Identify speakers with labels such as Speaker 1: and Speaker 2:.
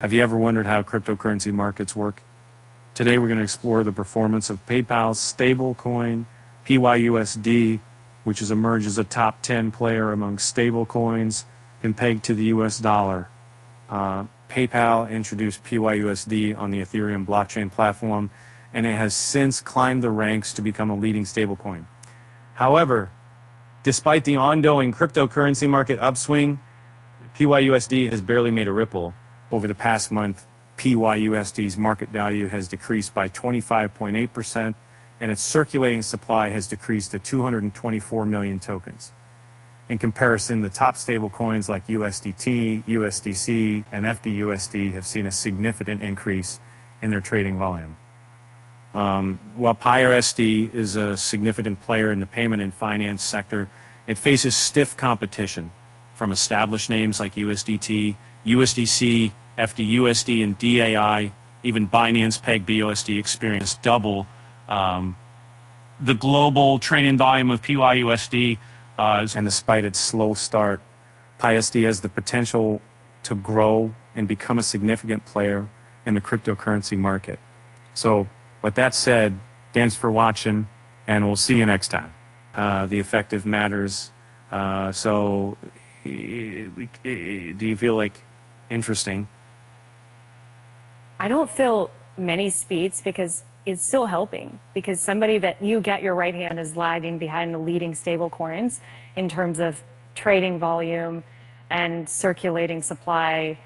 Speaker 1: Have you ever wondered how cryptocurrency markets work? Today we're going to explore the performance of PayPal's stablecoin PYUSD, which has emerged as a top 10 player among stablecoins and pegged to the US dollar. Uh, PayPal introduced PYUSD on the Ethereum blockchain platform, and it has since climbed the ranks to become a leading stablecoin. However, despite the ongoing cryptocurrency market upswing, PYUSD has barely made a ripple over the past month, PYUSD's market value has decreased by 25.8%, and its circulating supply has decreased to 224 million tokens. In comparison, the top stablecoins like USDT, USDC, and FDUSD have seen a significant increase in their trading volume. Um, while PYUSD is a significant player in the payment and finance sector, it faces stiff competition from established names like USDT, USDC, FDUSD, and DAI, even Binance Peg BUSD experienced double um, the global trading volume of PYUSD. Uh, and despite its slow start, PYUSD has the potential to grow and become a significant player in the cryptocurrency market. So, with that said, thanks for watching, and we'll see you next time. Uh, the effective matters. Uh, so, Eh, do you feel like interesting.
Speaker 2: I don't feel many speeds because it's still helping because somebody that you get your right hand is lagging behind the leading stable coins in terms of trading volume and circulating supply